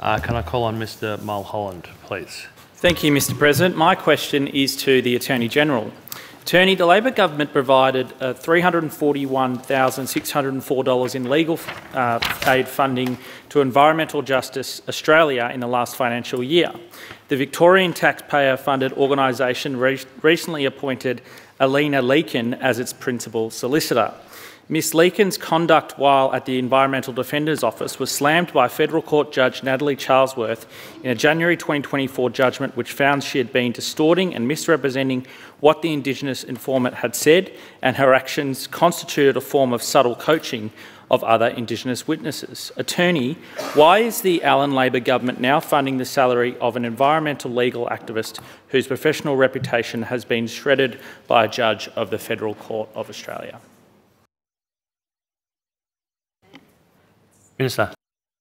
Uh, can I call on Mr Mulholland, please? Thank you, Mr President. My question is to the Attorney-General. Attorney, the Labor government provided uh, $341,604 in legal uh, aid funding to Environmental Justice Australia in the last financial year. The Victorian taxpayer-funded organisation re recently appointed Alina Leikin as its principal solicitor. Ms Leikin's conduct while at the Environmental Defender's Office was slammed by Federal Court Judge Natalie Charlesworth in a January 2024 judgment which found she had been distorting and misrepresenting what the Indigenous informant had said, and her actions constituted a form of subtle coaching of other Indigenous witnesses. Attorney, why is the Allan Labor government now funding the salary of an environmental legal activist whose professional reputation has been shredded by a judge of the Federal Court of Australia? Minister.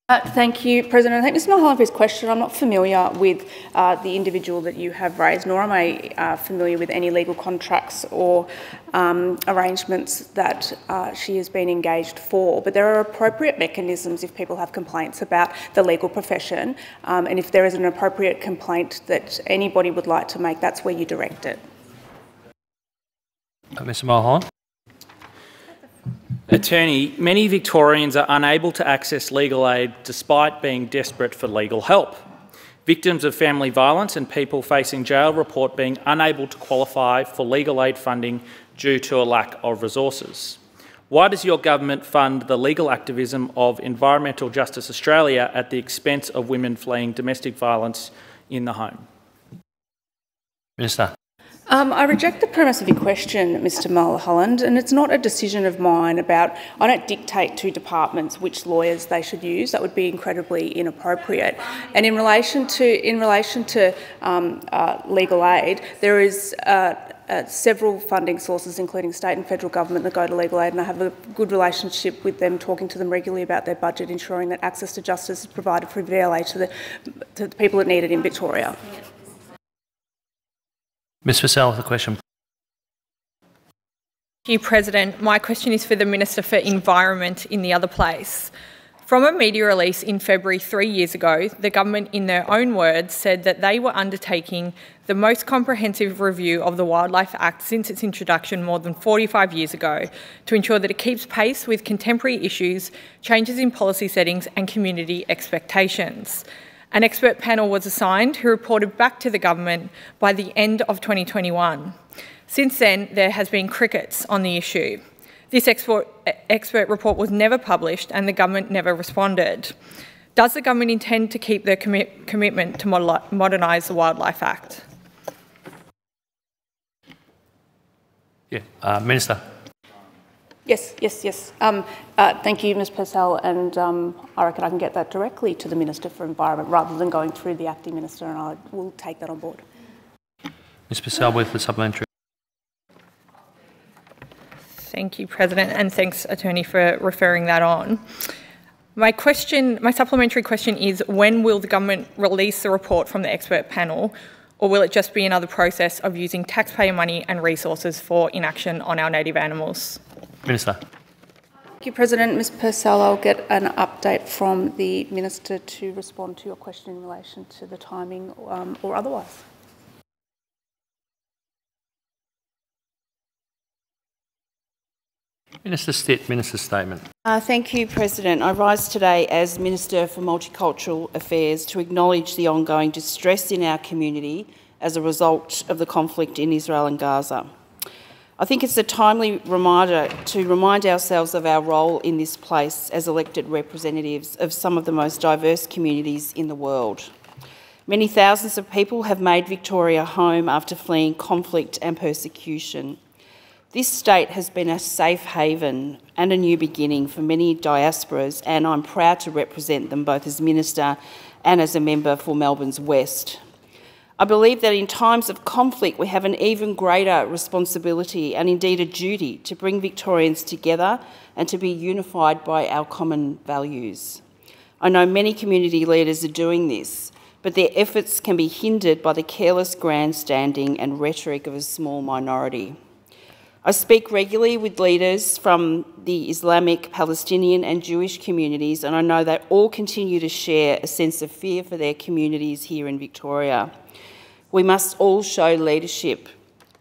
Uh, thank you, President. I think Mr Mulholland for his question. I'm not familiar with uh, the individual that you have raised, nor am I uh, familiar with any legal contracts or um, arrangements that uh, she has been engaged for. But there are appropriate mechanisms if people have complaints about the legal profession, um, and if there is an appropriate complaint that anybody would like to make, that's where you direct it. Uh, Mr Mulholland. Attorney, many Victorians are unable to access legal aid despite being desperate for legal help. Victims of family violence and people facing jail report being unable to qualify for legal aid funding due to a lack of resources. Why does your government fund the legal activism of Environmental Justice Australia at the expense of women fleeing domestic violence in the home? Minister. Um, I reject the premise of your question, Mr Mulholland, and it's not a decision of mine about, I don't dictate to departments which lawyers they should use. That would be incredibly inappropriate. And in relation to, in relation to um, uh, legal aid, there is uh, uh, several funding sources, including state and federal government, that go to legal aid, and I have a good relationship with them, talking to them regularly about their budget, ensuring that access to justice is provided for VLA to the, to the people that need it in Victoria. Ms Purcell with a question. Thank you, President. My question is for the Minister for Environment in the other place. From a media release in February three years ago, the government, in their own words, said that they were undertaking the most comprehensive review of the Wildlife Act since its introduction more than 45 years ago to ensure that it keeps pace with contemporary issues, changes in policy settings, and community expectations. An expert panel was assigned who reported back to the government by the end of 2021. Since then, there has been crickets on the issue. This export, expert report was never published and the government never responded. Does the government intend to keep their commi commitment to modernise the Wildlife Act? Yeah, uh, Minister. Yes, yes, yes. Um, uh, thank you, Ms Purcell, and um, I reckon I can get that directly to the Minister for Environment rather than going through the Acting Minister, and I will take that on board. Ms Purcell with the supplementary. Thank you, President, and thanks, Attorney, for referring that on. My question, my supplementary question is, when will the government release the report from the expert panel, or will it just be another process of using taxpayer money and resources for inaction on our native animals? Minister. Thank you, President. Ms Purcell, I'll get an update from the Minister to respond to your question in relation to the timing um, or otherwise. Minister Stitt, Minister's statement. Uh, thank you, President. I rise today as Minister for Multicultural Affairs to acknowledge the ongoing distress in our community as a result of the conflict in Israel and Gaza. I think it's a timely reminder to remind ourselves of our role in this place as elected representatives of some of the most diverse communities in the world. Many thousands of people have made Victoria home after fleeing conflict and persecution. This state has been a safe haven and a new beginning for many diasporas, and I'm proud to represent them both as Minister and as a member for Melbourne's West. I believe that in times of conflict, we have an even greater responsibility and indeed a duty to bring Victorians together and to be unified by our common values. I know many community leaders are doing this, but their efforts can be hindered by the careless grandstanding and rhetoric of a small minority. I speak regularly with leaders from the Islamic, Palestinian, and Jewish communities, and I know they all continue to share a sense of fear for their communities here in Victoria. We must all show leadership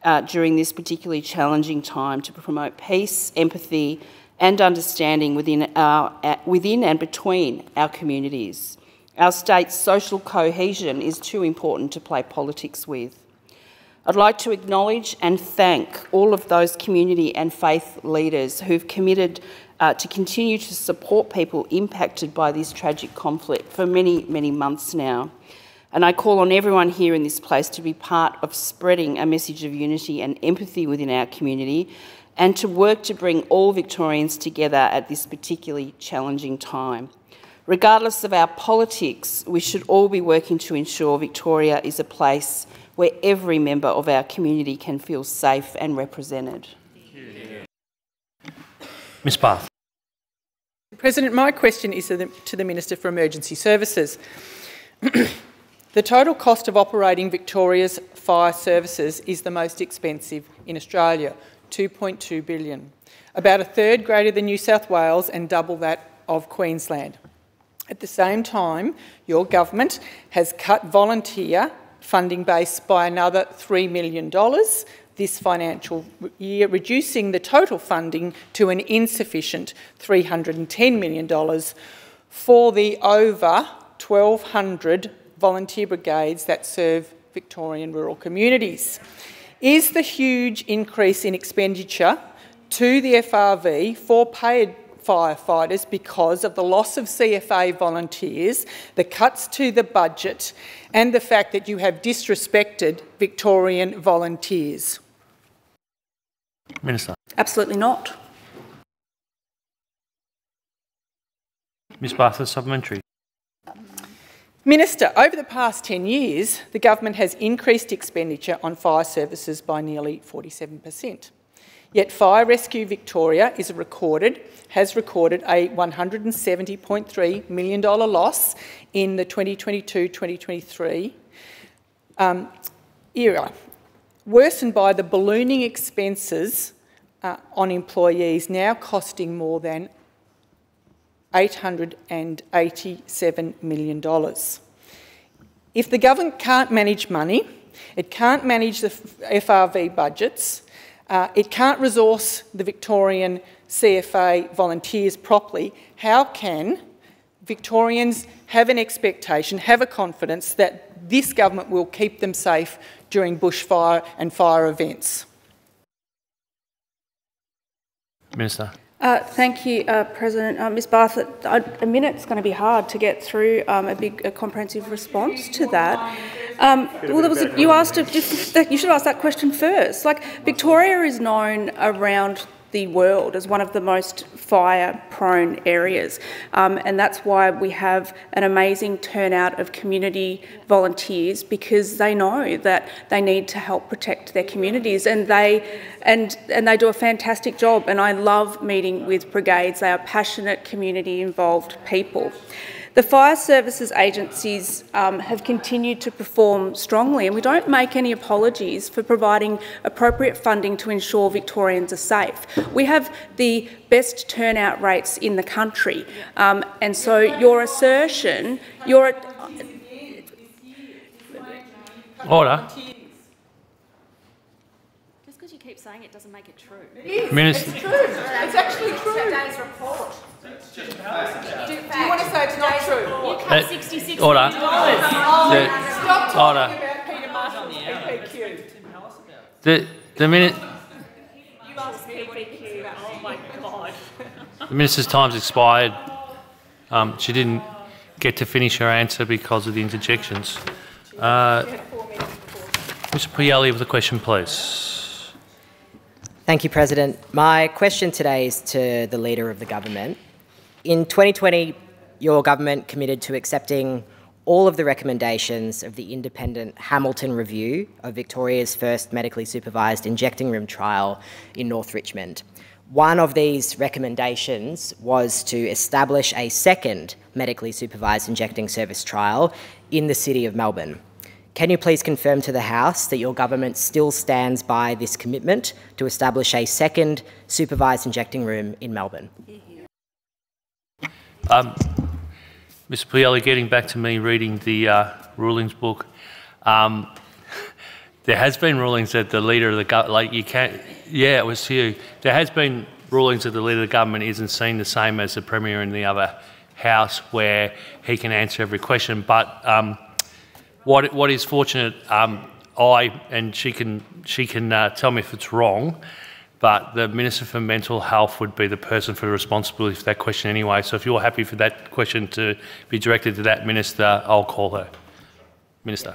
uh, during this particularly challenging time to promote peace, empathy, and understanding within, our, uh, within and between our communities. Our state's social cohesion is too important to play politics with. I'd like to acknowledge and thank all of those community and faith leaders who've committed uh, to continue to support people impacted by this tragic conflict for many, many months now. And I call on everyone here in this place to be part of spreading a message of unity and empathy within our community and to work to bring all Victorians together at this particularly challenging time. Regardless of our politics, we should all be working to ensure Victoria is a place where every member of our community can feel safe and represented. Ms Bath. President, my question is to the, to the Minister for Emergency Services. the total cost of operating Victoria's fire services is the most expensive in Australia, 2.2 billion, about a third greater than New South Wales and double that of Queensland. At the same time, your government has cut volunteer funding base by another $3 million this financial year, reducing the total funding to an insufficient $310 million for the over 1,200 volunteer brigades that serve Victorian rural communities. Is the huge increase in expenditure to the FRV for paid firefighters because of the loss of CFA volunteers, the cuts to the budget, and the fact that you have disrespected Victorian volunteers? Minister. Absolutely not. Ms Bath, supplementary. Minister, over the past 10 years, the government has increased expenditure on fire services by nearly 47%. Yet Fire Rescue Victoria is recorded, has recorded a $170.3 million loss in the 2022-2023 um, era, worsened by the ballooning expenses uh, on employees now costing more than $887 million. If the government can't manage money, it can't manage the FRV budgets, uh, it can't resource the Victorian CFA volunteers properly, how can Victorians have an expectation, have a confidence that this government will keep them safe during bushfire and fire events? Minister. Uh, thank you, uh, President. Uh, Ms Bath, a minute's going to be hard to get through um, a big a comprehensive response to that. Um, well, there was a, you asked a, you should ask that question first. Like Victoria is known around the world as one of the most fire-prone areas. Um, and that's why we have an amazing turnout of community volunteers because they know that they need to help protect their communities and they, and, and they do a fantastic job. And I love meeting with brigades. They are passionate, community-involved people. The fire services agencies um, have continued to perform strongly, and we don't make any apologies for providing appropriate funding to ensure Victorians are safe. We have the best turnout rates in the country, um, and so your assertion, your order. Just because you keep saying it doesn't make it true. It is. Minister. It's true. It's actually true. Today's report. Do you want to say it's not true? You Uh, cut $66 order. million. The, Order. about Peter Marshall's PPQ. the, the, minute, You asked PPQ. Oh my God. the minister's time's expired. Um, she didn't get to finish her answer because of the interjections. Uh, Mr Puglielli with a question, please. Thank you, President. My question today is to the Leader of the Government. In 2020, your government committed to accepting all of the recommendations of the independent Hamilton review of Victoria's first medically supervised injecting room trial in North Richmond. One of these recommendations was to establish a second medically supervised injecting service trial in the City of Melbourne. Can you please confirm to the House that your government still stands by this commitment to establish a second supervised injecting room in Melbourne? Um, Mr. Puglielli, getting back to me reading the uh, rulings book, um, there has been rulings that the leader of the government, like you can't, yeah, it was you. There has been rulings that the leader of the government isn't seen the same as the premier in the other house, where he can answer every question. But um, what what is fortunate, um, I and she can she can uh, tell me if it's wrong. But the Minister for Mental Health would be the person for the responsibility for that question anyway. So if you're happy for that question to be directed to that minister, I'll call her. Minister.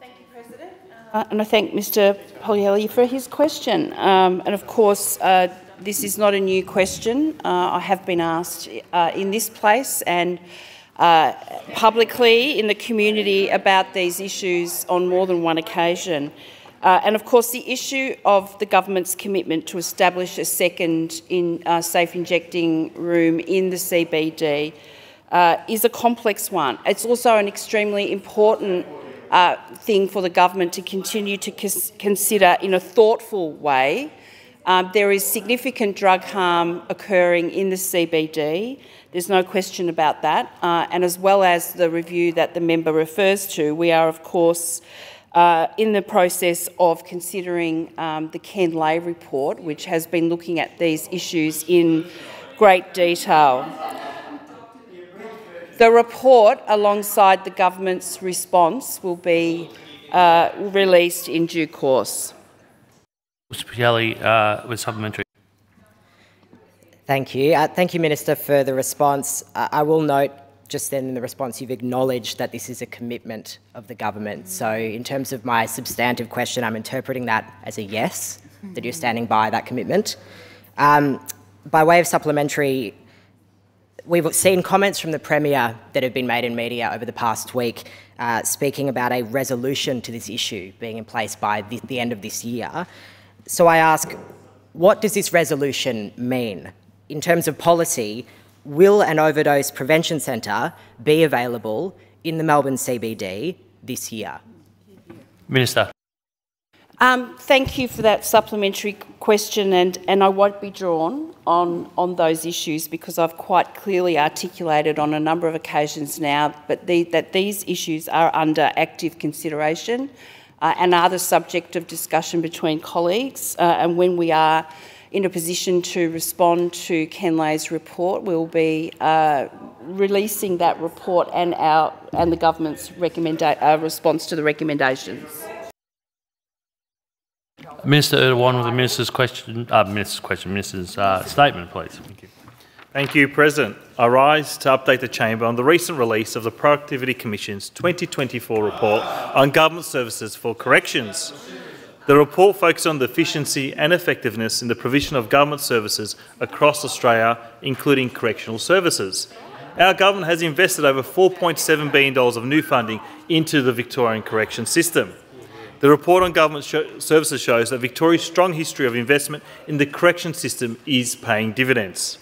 Thank you, President. Uh, and I thank Mr Puglielli for his question. Um, and of course, uh, this is not a new question. Uh, I have been asked uh, in this place and uh, publicly in the community about these issues on more than one occasion. Uh, and of course, the issue of the government's commitment to establish a second in, safe injecting room in the CBD is a complex one. It's also an extremely important uh, thing for the government to continue to consider in a thoughtful way. Um, there is significant drug harm occurring in the CBD. There's no question about that. Uh, and as well as the review that the member refers to, we are, of course, uh, in the process of considering um, the Ken Lay report, which has been looking at these issues in great detail. The report, alongside the government's response, will be uh, released in due course. Mr Puglielli, uh, with supplementary. Thank you. Uh, thank you, Minister, for the response. Uh, I will note just then in the response you've acknowledged that this is a commitment of the government. So in terms of my substantive question, I'm interpreting that as a yes, that you're standing by that commitment. Um, by way of supplementary, we've seen comments from the Premier that have been made in media over the past week uh, speaking about a resolution to this issue being in place by the, the end of this year. So I ask, what does this resolution mean? In terms of policy, will an overdose prevention centre be available in the Melbourne CBD this year? Minister. Um, thank you for that supplementary question, and, and I won't be drawn on, on those issues because I've quite clearly articulated on a number of occasions now but the, that these issues are under active consideration uh, and are the subject of discussion between colleagues. Uh, and when we are in a position to respond to Ken Lay's report, we'll be uh, releasing that report and, our, and the government's uh, response to the recommendations. Minister Erdogan with the minister's question, uh, minister's question, minister's uh, statement, please. Thank you. Thank you, President. I rise to update the Chamber on the recent release of the Productivity Commission's 2024 report on government services for corrections. The report focuses on the efficiency and effectiveness in the provision of government services across Australia, including correctional services. Our government has invested over $4.7 billion of new funding into the Victorian correction system. The report on government sh services shows that Victoria's strong history of investment in the correction system is paying dividends.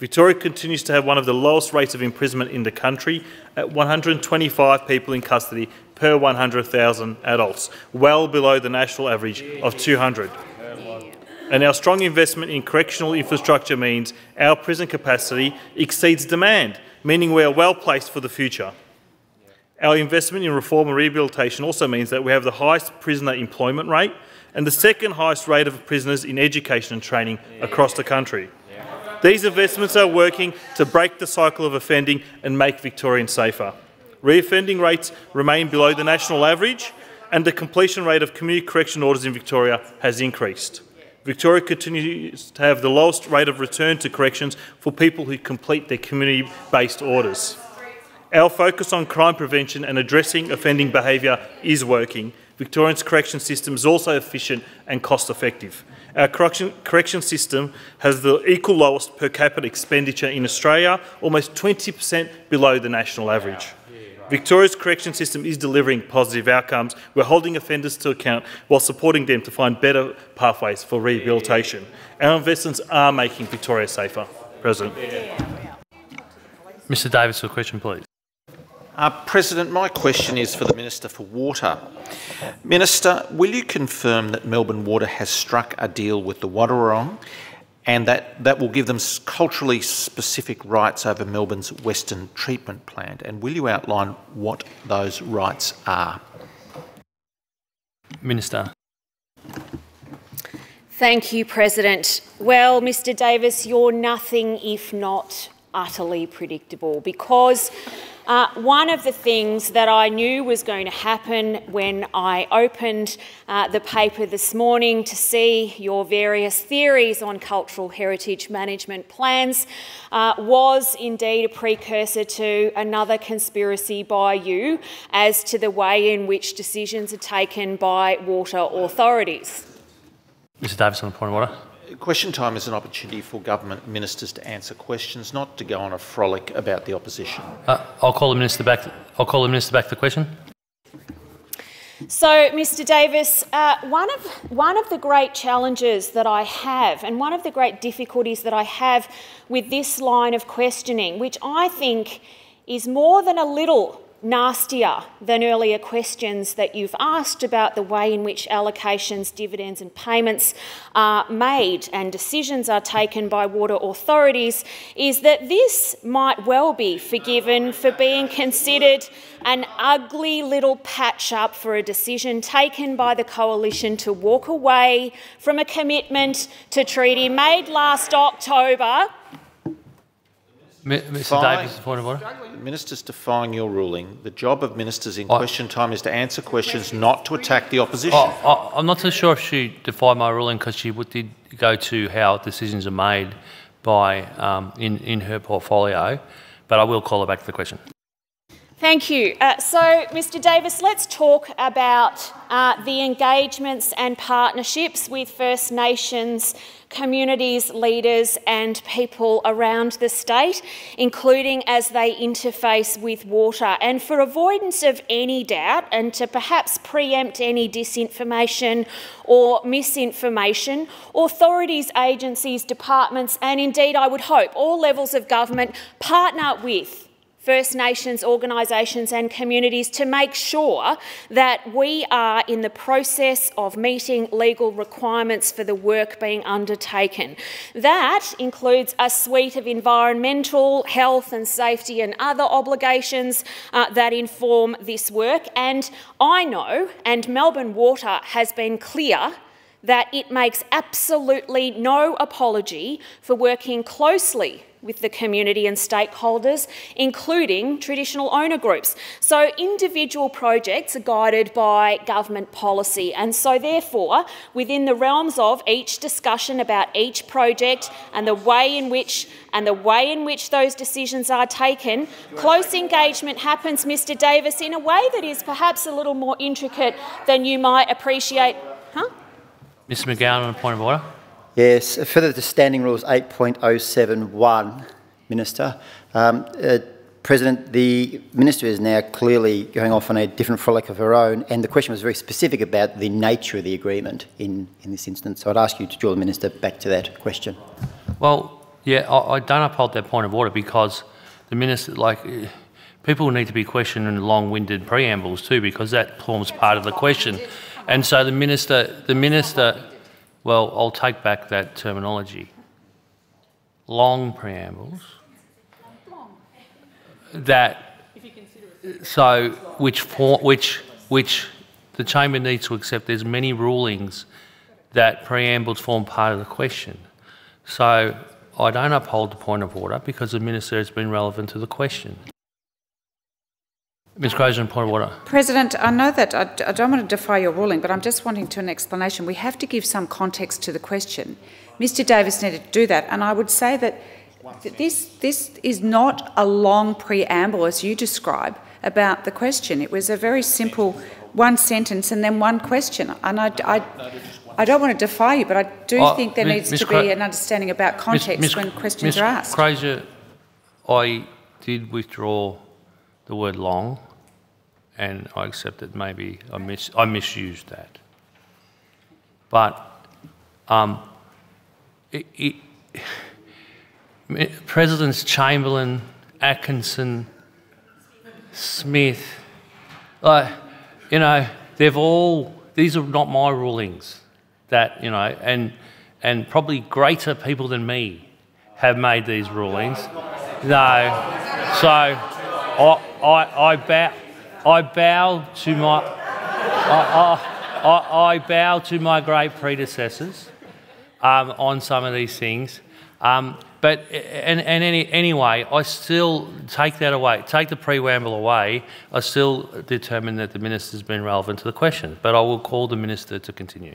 Victoria continues to have one of the lowest rates of imprisonment in the country at 125 people in custody per 100,000 adults, well below the national average of 200. And our strong investment in correctional infrastructure means our prison capacity exceeds demand, meaning we are well placed for the future. Our investment in reform and rehabilitation also means that we have the highest prisoner employment rate and the second highest rate of prisoners in education and training across the country. These investments are working to break the cycle of offending and make Victorians safer. Reoffending rates remain below the national average and the completion rate of community correction orders in Victoria has increased. Victoria continues to have the lowest rate of return to corrections for people who complete their community-based orders. Our focus on crime prevention and addressing offending behaviour is working. Victoria's correction system is also efficient and cost effective. Our correction, correction system has the equal lowest per capita expenditure in Australia, almost 20% below the national average. Victoria's correction system is delivering positive outcomes. We're holding offenders to account while supporting them to find better pathways for rehabilitation. Our investments are making Victoria safer. President. Mr Davis, a question, please. Uh, President, my question is for the Minister for Water. Minister, will you confirm that Melbourne Water has struck a deal with the Wadawurrung and that that will give them culturally specific rights over Melbourne's Western Treatment Plant? And will you outline what those rights are? Minister. Thank you, President. Well, Mr Davis, you're nothing if not utterly predictable because uh, one of the things that I knew was going to happen when I opened uh, the paper this morning to see your various theories on cultural heritage management plans uh, was indeed a precursor to another conspiracy by you as to the way in which decisions are taken by water authorities. Mr Davis on the point of order. Question time is an opportunity for government ministers to answer questions, not to go on a frolic about the opposition. Uh, I'll call the minister back. I'll call the minister back to the question. So, Mr Davis, uh, one, of, one of the great challenges that I have, and one of the great difficulties that I have with this line of questioning, which I think is more than a little nastier than earlier questions that you've asked about the way in which allocations, dividends, and payments are made and decisions are taken by water authorities is that this might well be forgiven for being considered an ugly little patch up for a decision taken by the coalition to walk away from a commitment to treaty made last October Mr Davis, point of order. Ministers defying your ruling. The job of ministers in question time is to answer questions, not to attack the opposition. Oh, I'm not so sure if she defied my ruling because she did go to how decisions are made by um, in, in her portfolio, but I will call her back to the question. Thank you. Uh, so, Mr Davis, let's talk about uh, the engagements and partnerships with First Nations communities, leaders and people around the state, including as they interface with water. And for avoidance of any doubt and to perhaps preempt any disinformation or misinformation, authorities, agencies, departments and indeed, I would hope, all levels of government partner with First Nations organisations and communities to make sure that we are in the process of meeting legal requirements for the work being undertaken. That includes a suite of environmental, health and safety and other obligations uh, that inform this work. And I know, and Melbourne Water has been clear, that it makes absolutely no apology for working closely with the community and stakeholders, including traditional owner groups. So individual projects are guided by government policy and so therefore within the realms of each discussion about each project and the way in which and the way in which those decisions are taken, close engagement happens, Mr Davis, in a way that is perhaps a little more intricate than you might appreciate. Huh? Mr McGowan point of order. Yes, further to Standing Rules 8.071, Minister. Um, uh, President, the Minister is now clearly going off on a different frolic of her own, and the question was very specific about the nature of the agreement in, in this instance. So I'd ask you to draw the Minister back to that question. Well, yeah, I, I don't uphold that point of order because the Minister, like, people need to be questioned in long-winded preambles too, because that forms part of the question. And so the Minister, the Minister well, I'll take back that terminology. Long preambles. That so which for, which which the chamber needs to accept. There's many rulings that preambles form part of the question. So I don't uphold the point of order because the minister has been relevant to the question. Ms Crozier, point of order. President, I know that I, I don't want to defy your ruling, but I'm just wanting to an explanation. We have to give some context to the question. Mr Davis needed to do that, and I would say that this, this is not a long preamble, as you describe, about the question. It was a very simple one sentence and then one question. And I, I, I don't want to defy you, but I do uh, think there Ms, needs Ms. to be an understanding about context Ms. when questions are asked. Crozier, I did withdraw the word long and I accept that maybe I, mis- I misused that. But um, it, it, Presidents Chamberlain, Atkinson, Smith, like, you know, they've all, these are not my rulings that, you know, and, and probably greater people than me have made these rulings. No. So I, I, I, bow, I bow to my, I, I, I bow to my great predecessors um, on some of these things. Um, but and, and any, anyway, I still take that away, take the preamble away. I still determine that the minister's been relevant to the question, but I will call the minister to continue.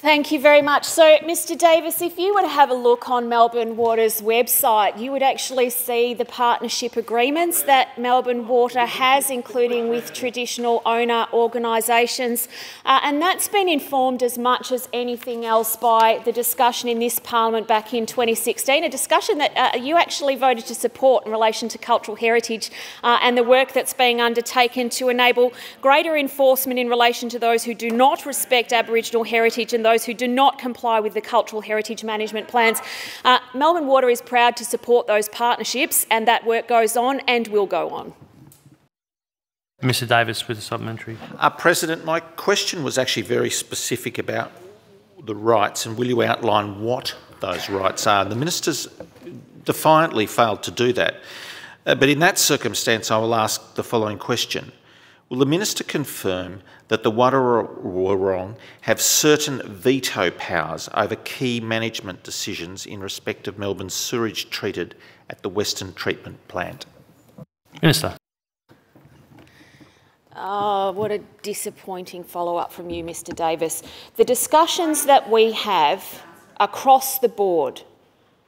Thank you very much. So, Mr Davis, if you were to have a look on Melbourne Water's website, you would actually see the partnership agreements that Melbourne Water has, including with traditional owner organisations. Uh, and that's been informed as much as anything else by the discussion in this parliament back in 2016, a discussion that uh, you actually voted to support in relation to cultural heritage uh, and the work that's being undertaken to enable greater enforcement in relation to those who do not respect Aboriginal heritage and those who do not comply with the cultural heritage management plans. Uh, Melbourne Water is proud to support those partnerships and that work goes on and will go on. Mr Davis with a supplementary. Uh, President, my question was actually very specific about the rights and will you outline what those rights are? The minister's defiantly failed to do that. Uh, but in that circumstance, I will ask the following question. Will the minister confirm that the Wadawurrung have certain veto powers over key management decisions in respect of Melbourne's sewage treated at the Western Treatment Plant? Minister. Oh, what a disappointing follow up from you, Mr. Davis. The discussions that we have across the board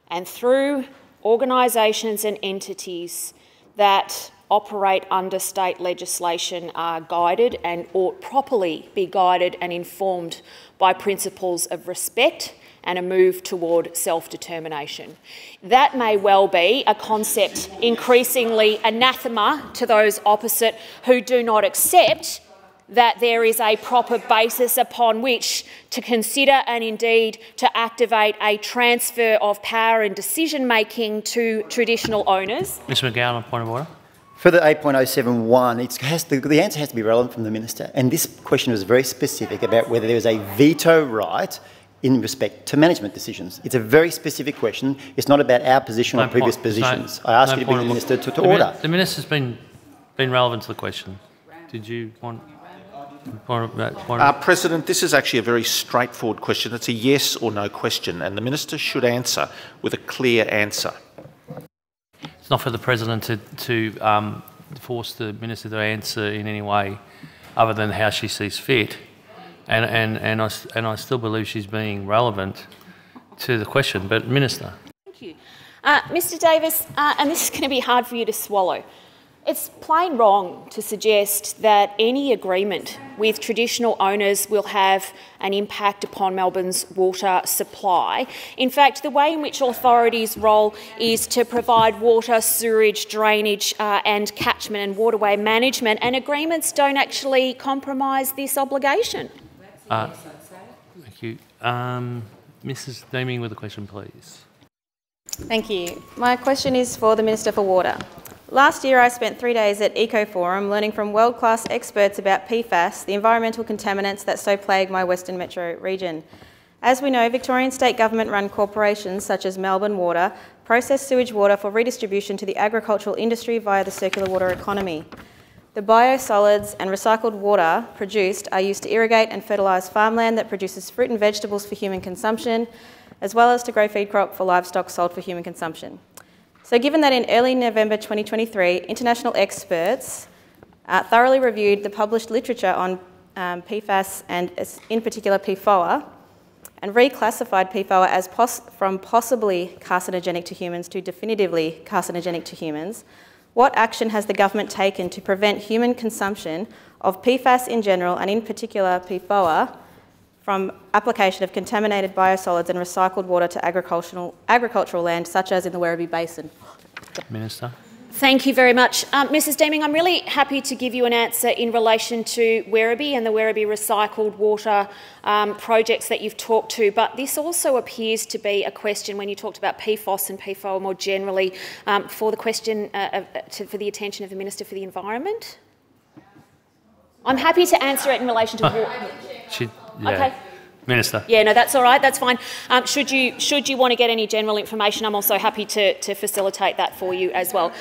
and through organisations and entities that operate under state legislation are guided and ought properly be guided and informed by principles of respect and a move toward self-determination. That may well be a concept increasingly anathema to those opposite who do not accept that there is a proper basis upon which to consider and indeed to activate a transfer of power and decision making to traditional owners. Ms McGowan, point of order. For the 8.071, it has to, the answer has to be relevant from the minister. And this question was very specific about whether there is a veto right in respect to management decisions. It's a very specific question. It's not about our position no or previous point, positions. No, I ask no you to bring the minister to, to the order. the minister's been been relevant to the question. Did you want? Point uh, President, this is actually a very straightforward question. It's a yes or no question, and the minister should answer with a clear answer. It's not for the president to, to um, force the minister to answer in any way other than how she sees fit. And, and, and, I, and I still believe she's being relevant to the question. But, Minister. Thank you. Uh, Mr Davis, uh, and this is going to be hard for you to swallow. It's plain wrong to suggest that any agreement with traditional owners will have an impact upon Melbourne's water supply. In fact, the way in which authorities' role is to provide water, sewerage, drainage, uh, and catchment and waterway management, and agreements don't actually compromise this obligation. Uh, thank you. Um, Mrs. Deeming with a question, please. Thank you. My question is for the Minister for Water. Last year, I spent three days at EcoForum learning from world class experts about PFAS, the environmental contaminants that so plague my Western Metro region. As we know, Victorian state government run corporations such as Melbourne Water process sewage water for redistribution to the agricultural industry via the circular water economy. The biosolids and recycled water produced are used to irrigate and fertilise farmland that produces fruit and vegetables for human consumption, as well as to grow feed crop for livestock sold for human consumption. So given that in early November 2023, international experts uh, thoroughly reviewed the published literature on um, PFAS and in particular PFOA and reclassified PFOA as pos from possibly carcinogenic to humans to definitively carcinogenic to humans, what action has the government taken to prevent human consumption of PFAS in general and in particular PFOA from application of contaminated biosolids and recycled water to agricultural, agricultural land, such as in the Werribee Basin. Minister. Thank you very much. Um, Mrs Deeming, I'm really happy to give you an answer in relation to Werribee and the Werribee recycled water um, projects that you've talked to, but this also appears to be a question when you talked about PFOS and PFOA more generally um, for the question uh, to, for the attention of the Minister for the Environment. I'm happy to answer it in relation to water. Yeah. Okay. Minister. Yeah, no, that's all right. That's fine. Um, should you should you want to get any general information, I'm also happy to, to facilitate that for you as well.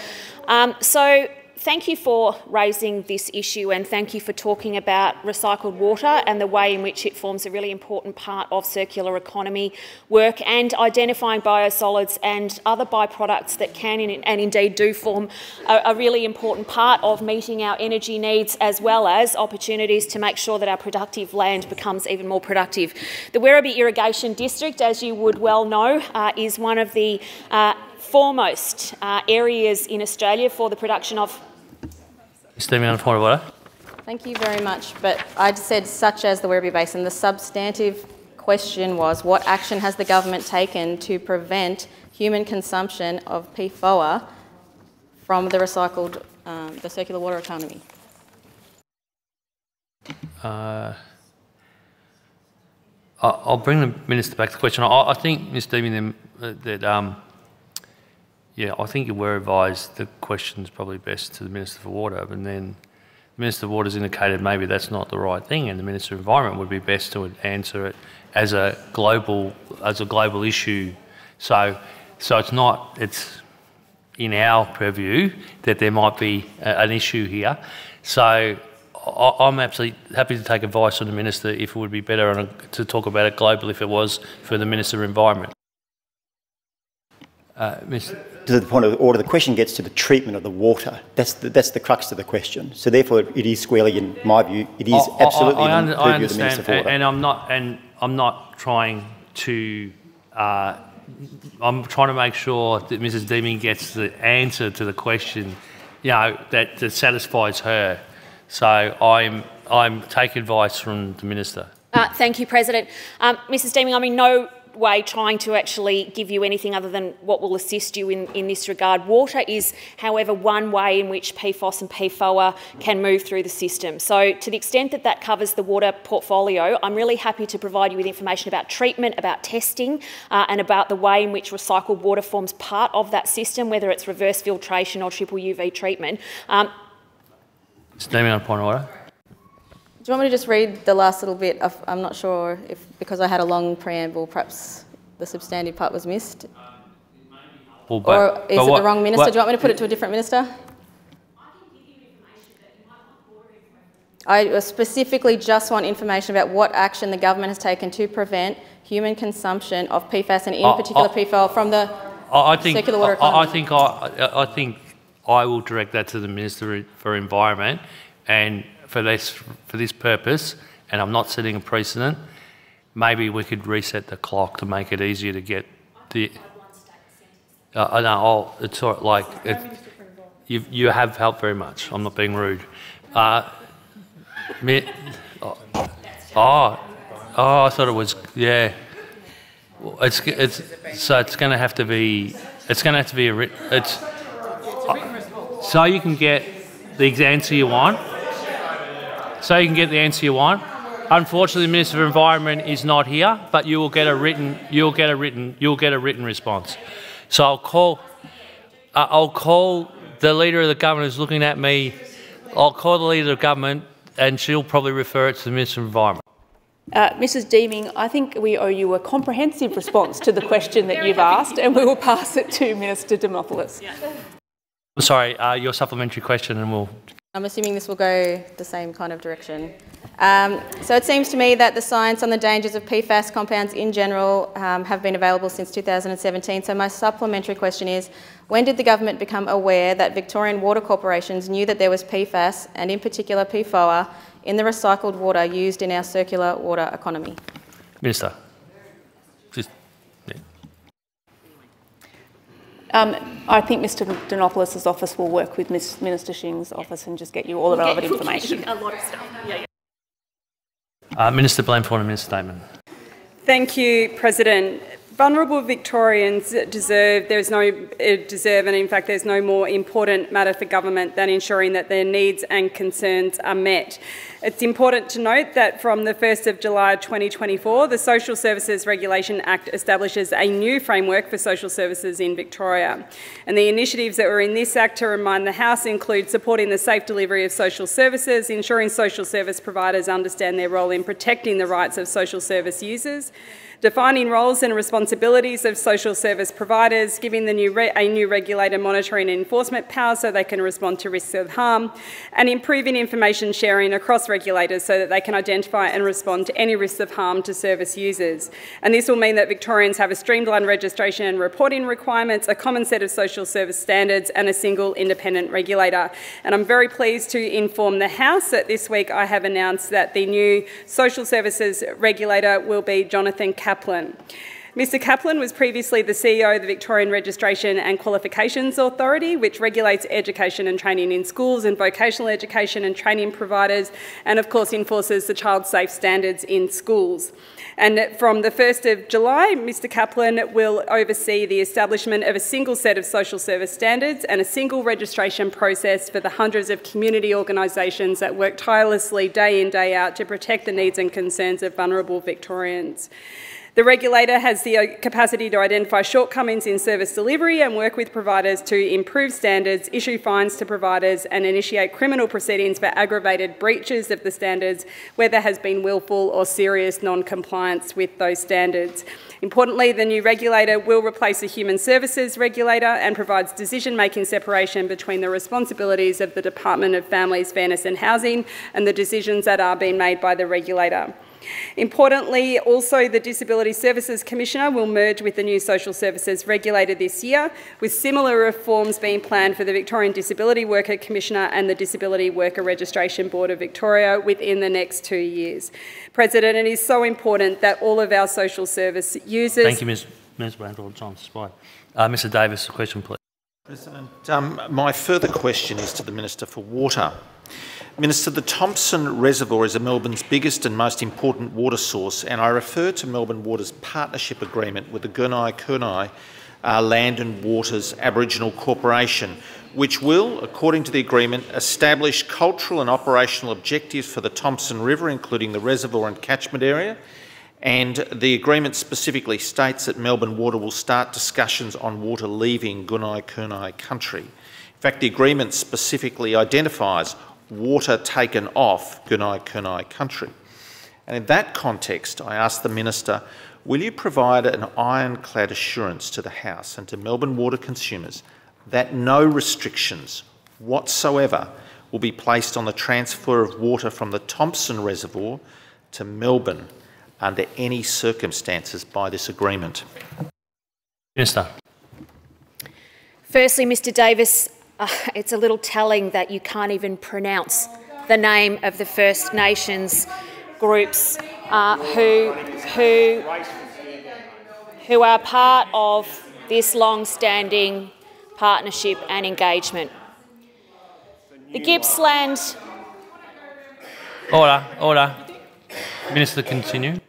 Um, so thank you for raising this issue and thank you for talking about recycled water and the way in which it forms a really important part of circular economy work and identifying biosolids and other byproducts that can and indeed do form a, a really important part of meeting our energy needs as well as opportunities to make sure that our productive land becomes even more productive. The Werribee Irrigation District, as you would well know, uh, is one of the uh, foremost uh, areas in Australia for the production of Mr. on point of order. Thank you very much. But I said such as the Werribee Basin. The substantive question was what action has the government taken to prevent human consumption of PFOA from the recycled, um, the circular water economy? Uh, I'll bring the minister back to the question. I, I think, Ms. Deeming, that um, yeah, I think you were advised the question's probably best to the Minister for Water, and then the Minister for Water's indicated maybe that's not the right thing, and the Minister of Environment would be best to answer it as a global as a global issue. So, so it's not it's in our purview that there might be a, an issue here. So I'm absolutely happy to take advice from the Minister if it would be better a, to talk about it globally if it was for the Minister of Environment. Uh, to the point of order, the question gets to the treatment of the water. That's the, that's the crux of the question. So therefore, it is squarely, in my view, it is I, absolutely I, I, in the purview of the Minister for Water. And I'm not, and I'm not trying to. Uh, I'm trying to make sure that Mrs. Deeming gets the answer to the question, you know, that, that satisfies her. So I'm I'm take advice from the minister. Uh, thank you, President. Um, Mrs. Deeming, I mean, no way trying to actually give you anything other than what will assist you in, in this regard. Water is, however, one way in which PFOS and PFOA can move through the system. So to the extent that that covers the water portfolio, I'm really happy to provide you with information about treatment, about testing, uh, and about the way in which recycled water forms part of that system, whether it's reverse filtration or triple UV treatment. Um, on point order. Do you want me to just read the last little bit? Of, I'm not sure if, because I had a long preamble, perhaps the substantive part was missed. Well, but, or is it what, the wrong minister? What, Do you want me to put it to a different minister? I specifically just want information about what action the government has taken to prevent human consumption of PFAS and in uh, particular uh, PFOA from the I think, circular water economy. I think I, I think I will direct that to the Minister for Environment and for this, for this purpose, and I'm not setting a precedent, maybe we could reset the clock to make it easier to get the. Uh, I know, I'll, it's sort of like, it, you, you have helped very much. I'm not being rude. Uh, me, oh, oh, oh, I thought it was, yeah. It's, it's, so it's going to have to be, it's going to have to be a, it's, uh, so you can get the answer you want so you can get the answer you want. Unfortunately, the Minister of Environment is not here, but you will get a written, you'll get a written, you'll get a written response. So I'll call, uh, I'll call the leader of the government who's looking at me. I'll call the leader of the government, and she'll probably refer it to the Minister of Environment. Uh, Mrs Deeming, I think we owe you a comprehensive response to the question that you've asked, and we will pass it to Minister Dimopoulos. Yeah. Sorry, uh, your supplementary question, and we'll I'm assuming this will go the same kind of direction. Um, so it seems to me that the science on the dangers of PFAS compounds in general um, have been available since 2017. So my supplementary question is, when did the government become aware that Victorian water corporations knew that there was PFAS, and in particular PFOA, in the recycled water used in our circular water economy? Minister. Um, I think Mr Dimopoulos' office will work with Ms Minister Shing's office and just get you all the relevant we'll information. a lot of stuff. Yeah, yeah. Uh, Minister Blandthorn, a minister statement. Thank you, President. Vulnerable Victorians deserve, there's no, uh, deserve, and in fact there's no more important matter for government than ensuring that their needs and concerns are met. It's important to note that from the 1st of July 2024, the Social Services Regulation Act establishes a new framework for social services in Victoria. And the initiatives that were in this Act to remind the House include supporting the safe delivery of social services, ensuring social service providers understand their role in protecting the rights of social service users, defining roles and responsibilities of social service providers, giving the new a new regulator monitoring and enforcement powers so they can respond to risks of harm, and improving information sharing across regulators so that they can identify and respond to any risks of harm to service users. And this will mean that Victorians have a streamlined registration and reporting requirements, a common set of social service standards, and a single independent regulator. And I'm very pleased to inform the House that this week I have announced that the new social services regulator will be Jonathan Kaplan. Mr Kaplan was previously the CEO of the Victorian Registration and Qualifications Authority, which regulates education and training in schools and vocational education and training providers, and of course enforces the child safe standards in schools. And from the 1st of July, Mr Kaplan will oversee the establishment of a single set of social service standards and a single registration process for the hundreds of community organisations that work tirelessly day in, day out to protect the needs and concerns of vulnerable Victorians. The regulator has the uh, capacity to identify shortcomings in service delivery and work with providers to improve standards, issue fines to providers, and initiate criminal proceedings for aggravated breaches of the standards where there has been willful or serious non compliance with those standards. Importantly, the new regulator will replace the human services regulator and provides decision making separation between the responsibilities of the Department of Families, Fairness and Housing and the decisions that are being made by the regulator. Importantly, also the Disability Services Commissioner will merge with the new Social Services Regulator this year, with similar reforms being planned for the Victorian Disability Worker Commissioner and the Disability Worker Registration Board of Victoria within the next two years. President, it is so important that all of our social service users... Thank you, Ms. Ms. Randall. Time expired. Uh, Mr Davis, a question, please. President, um, my further question is to the Minister for Water. Minister, the Thomson Reservoir is Melbourne's biggest and most important water source, and I refer to Melbourne Water's partnership agreement with the Gunai Kurnai uh, Land and Waters Aboriginal Corporation, which will, according to the agreement, establish cultural and operational objectives for the Thomson River, including the reservoir and catchment area. And the agreement specifically states that Melbourne Water will start discussions on water leaving Gunai Kurnai country. In fact, the agreement specifically identifies water taken off Gunai Kurnai country. And in that context, I ask the Minister, will you provide an ironclad assurance to the House and to Melbourne water consumers that no restrictions whatsoever will be placed on the transfer of water from the Thomson Reservoir to Melbourne under any circumstances by this agreement? Minister. Firstly, Mr Davis, uh, it's a little telling that you can't even pronounce the name of the First Nations groups uh, who, who, who are part of this long-standing partnership and engagement. The Gippsland... Order, order. Minister, continue.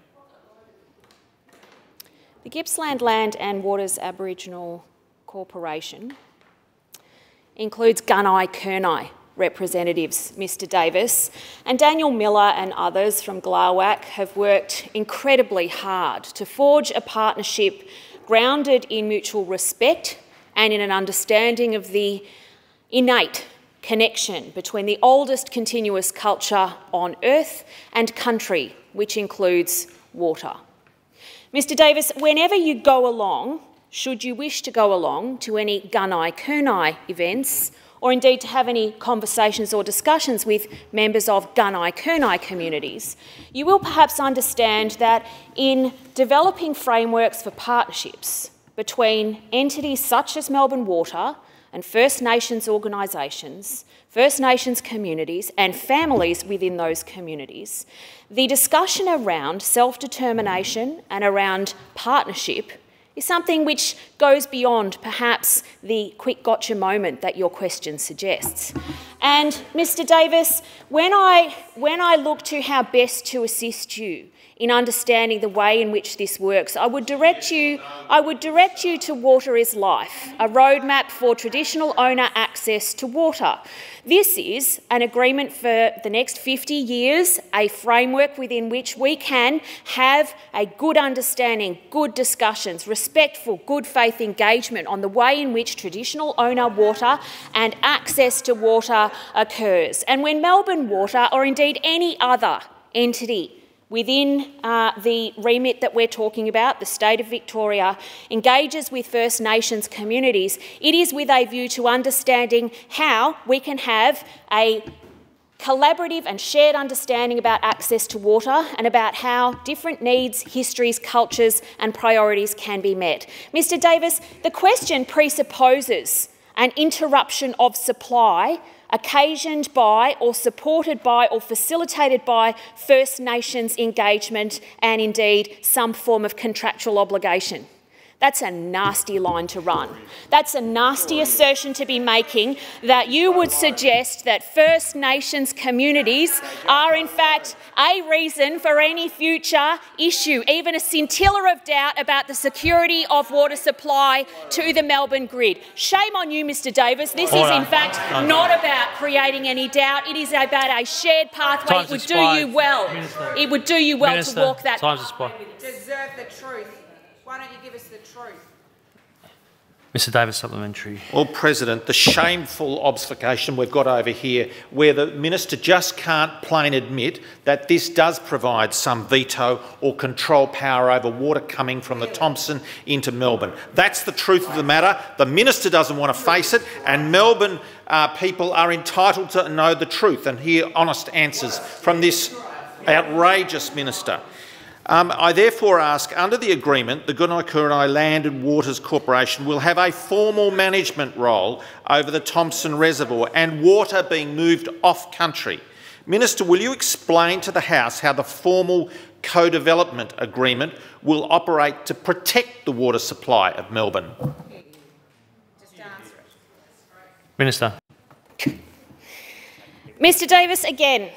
The Gippsland Land and Waters Aboriginal Corporation includes Gunai Kurnai representatives, Mr Davis, and Daniel Miller and others from GLAWAC have worked incredibly hard to forge a partnership grounded in mutual respect and in an understanding of the innate connection between the oldest continuous culture on earth and country, which includes water. Mr Davis, whenever you go along should you wish to go along to any Gunai Kurnai events, or indeed to have any conversations or discussions with members of Gunai Kurnai communities, you will perhaps understand that in developing frameworks for partnerships between entities such as Melbourne Water and First Nations organisations, First Nations communities and families within those communities, the discussion around self-determination and around partnership is something which goes beyond perhaps the quick gotcha moment that your question suggests. And Mr Davis, when I, when I look to how best to assist you in understanding the way in which this works. I would direct you, I would direct you to Water is Life, a roadmap for traditional owner access to water. This is an agreement for the next 50 years, a framework within which we can have a good understanding, good discussions, respectful, good faith engagement on the way in which traditional owner water and access to water occurs. And when Melbourne Water, or indeed any other entity, within uh, the remit that we're talking about, the state of Victoria, engages with First Nations communities, it is with a view to understanding how we can have a collaborative and shared understanding about access to water and about how different needs, histories, cultures and priorities can be met. Mr Davis, the question presupposes an interruption of supply occasioned by or supported by or facilitated by First Nations engagement and indeed some form of contractual obligation. That's a nasty line to run. That's a nasty assertion to be making that you would suggest that First Nations communities are in fact a reason for any future issue, even a scintilla of doubt about the security of water supply to the Melbourne grid. Shame on you, Mr Davis. This is in fact not about creating any doubt. It is about a shared pathway. Time's it would expired. do you well. Minister. It would do you well Minister, to walk that time's expired. Deserve the truth. Why don't you give us the truth? Mr Davis, supplementary. Well, President, the shameful obfuscation we've got over here, where the minister just can't plain admit that this does provide some veto or control power over water coming from the Thomson into Melbourne. That's the truth of the matter. The minister doesn't want to face it, and Melbourne uh, people are entitled to know the truth and hear honest answers from this outrageous minister. Um, I therefore ask, under the agreement, the Gunai Land and Waters Corporation will have a formal management role over the Thomson Reservoir and water being moved off country. Minister, will you explain to the House how the formal co-development agreement will operate to protect the water supply of Melbourne? Minister. Mr Davis, again,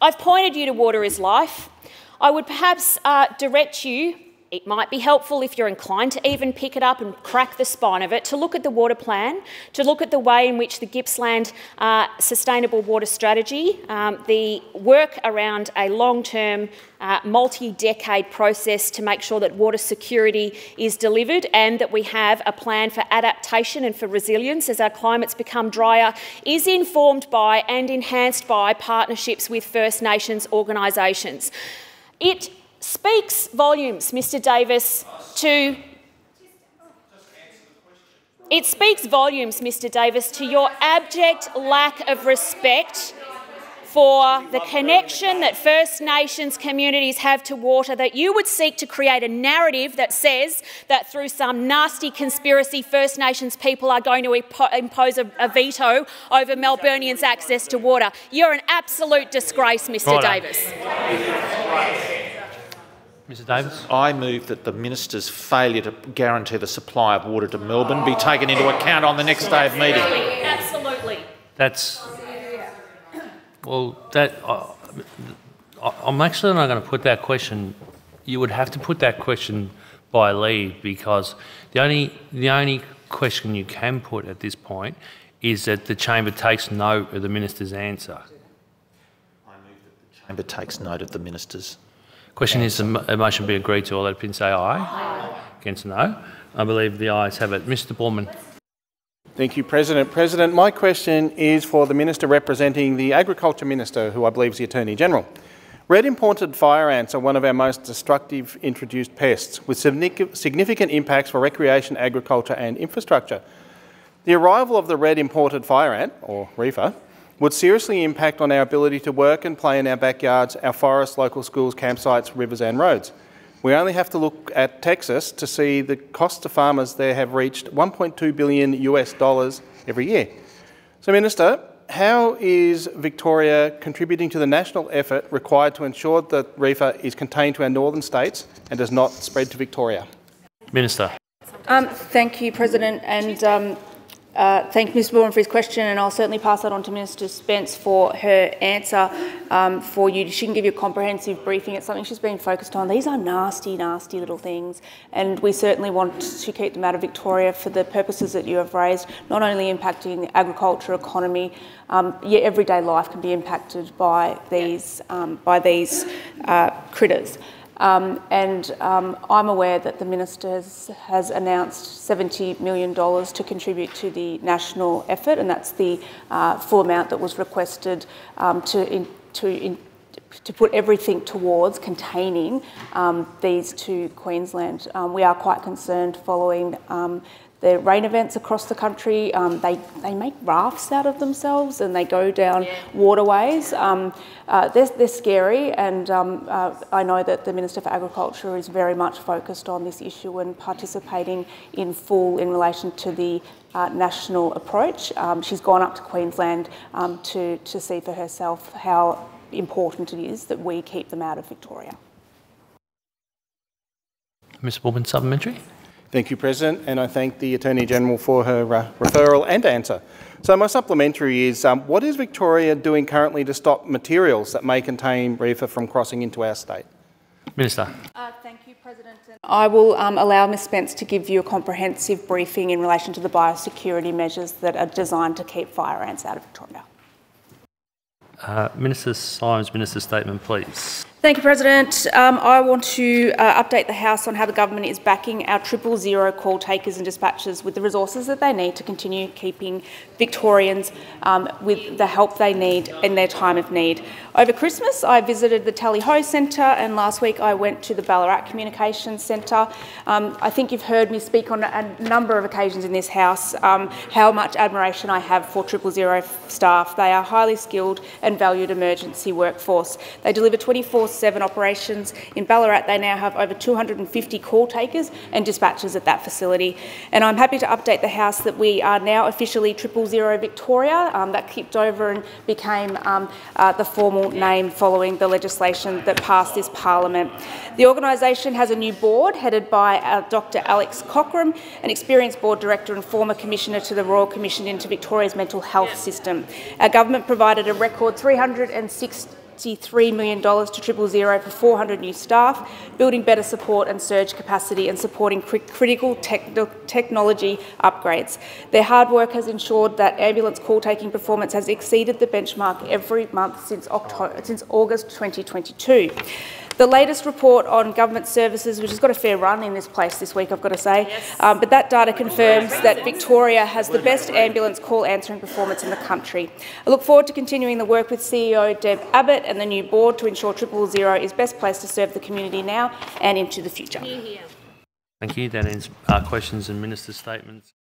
I've pointed you to Water is Life. I would perhaps uh, direct you, it might be helpful if you're inclined to even pick it up and crack the spine of it, to look at the water plan, to look at the way in which the Gippsland uh, Sustainable Water Strategy, um, the work around a long-term, uh, multi-decade process to make sure that water security is delivered and that we have a plan for adaptation and for resilience as our climates become drier, is informed by and enhanced by partnerships with First Nations organisations. It speaks volumes, Mr Davis, to it speaks volumes, Mr Davis, to your abject lack of respect for the connection that First Nations communities have to water, that you would seek to create a narrative that says that through some nasty conspiracy, First Nations people are going to impose a, a veto over Melburnians' access to water. You're an absolute disgrace, Mr Righto. Davis. Mr Davis. I move that the minister's failure to guarantee the supply of water to Melbourne be taken into account on the next day of meeting. Absolutely. That's well. That uh, I- I'm actually not going to put that question. You would have to put that question by leave because the only the only question you can put at this point is that the chamber takes note of the minister's answer. I move that the chamber takes note of the minister's. Question is, the motion be agreed to. All that say aye. Against no. I believe the ayes have it. Mr. Bourman. Thank you, President. President, my question is for the Minister representing the Agriculture Minister, who I believe is the Attorney General. Red imported fire ants are one of our most destructive introduced pests, with significant impacts for recreation, agriculture and infrastructure. The arrival of the red imported fire ant, or RIFA, would seriously impact on our ability to work and play in our backyards, our forests, local schools, campsites, rivers and roads. We only have to look at Texas to see the cost to farmers there have reached 1.2 billion US dollars every year. So, Minister, how is Victoria contributing to the national effort required to ensure that RIFA is contained to our northern states and does not spread to Victoria? Minister. Um, thank you, President. And um, Uh, thank Ms Bourne for his question, and I'll certainly pass that on to Minister Spence for her answer um, for you. She can give you a comprehensive briefing. It's something she's been focused on. These are nasty, nasty little things, and we certainly want to keep them out of Victoria for the purposes that you have raised, not only impacting the agriculture, economy, um, yeah, everyday life can be impacted by these, um, by these uh, critters. Um, and um, I'm aware that the Minister has, announced $70 million to contribute to the national effort, and that's the uh, full amount that was requested um, to, in, to, in, to put everything towards containing um, these to Queensland. Um, we are quite concerned following um, the rain events across the country, um, they, they make rafts out of themselves and they go down yeah. waterways. Um, uh, they're, they're, scary, and um, uh, I know that the Minister for Agriculture is very much focused on this issue and participating in full in relation to the uh, national approach. Um, she's gone up to Queensland um, to, to see for herself how important it is that we keep them out of Victoria. Ms Bourne, supplementary. Thank you, President, and I thank the Attorney General for her uh, referral and answer. So my supplementary is, um, what is Victoria doing currently to stop materials that may contain RIFA from crossing into our state? Minister. Uh, thank you, President. I will um, allow Ms Spence to give you a comprehensive briefing in relation to the biosecurity measures that are designed to keep fire ants out of Victoria. Uh, Minister Symes, Minister Statement, please. Thank you, President. Um, I want to uh, update the House on how the government is backing our triple zero call takers and dispatchers with the resources that they need to continue keeping Victorians um, with the help they need in their time of need. Over Christmas, I visited the Tally Ho Centre, and last week I went to the Ballarat Communications Centre. Um, I think you've heard me speak on a number of occasions in this House um, how much admiration I have for triple zero staff. They are highly skilled and valued emergency workforce. They deliver 24 seven operations. In Ballarat, they now have over 250 call takers and dispatchers at that facility. And I'm happy to update the House that we are now officially Triple Zero Victoria. Um, that kicked over and became um, uh, the formal name following the legislation that passed this Parliament. The organisation has a new board headed by uh, Dr Alex Cockram, an experienced board director and former commissioner to the Royal Commission into Victoria's mental health system. Our government provided a record 306 $63 million to Triple Zero for 400 new staff, building better support and surge capacity and supporting critical technology upgrades. Their hard work has ensured that ambulance call taking performance has exceeded the benchmark every month since, October, since August 2022. The latest report on government services, which has got a fair run in this place this week, I've got to say, um, but that data confirms that Victoria has the best ambulance call answering performance in the country. I look forward to continuing the work with CEO Deb Abbott and the new board to ensure Triple Zero is best placed to serve the community now and into the future. Thank you. That ends our questions and minister statements.